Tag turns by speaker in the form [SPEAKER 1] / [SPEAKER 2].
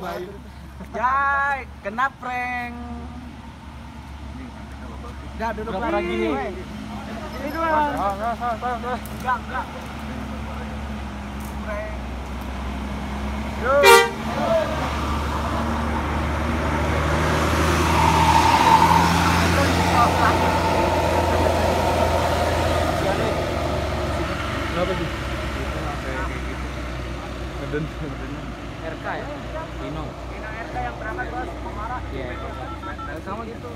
[SPEAKER 1] Jai, kena prank. Udah duduk lagi. Ini dua.
[SPEAKER 2] Ah, ah, ah, ah, ah.
[SPEAKER 1] Enggak, enggak. Prank.
[SPEAKER 2] Sih? Ngeden.
[SPEAKER 3] RK ya? Dino.
[SPEAKER 1] Ini RK yang berangkat bos.
[SPEAKER 3] Iya.
[SPEAKER 1] Sama gitu.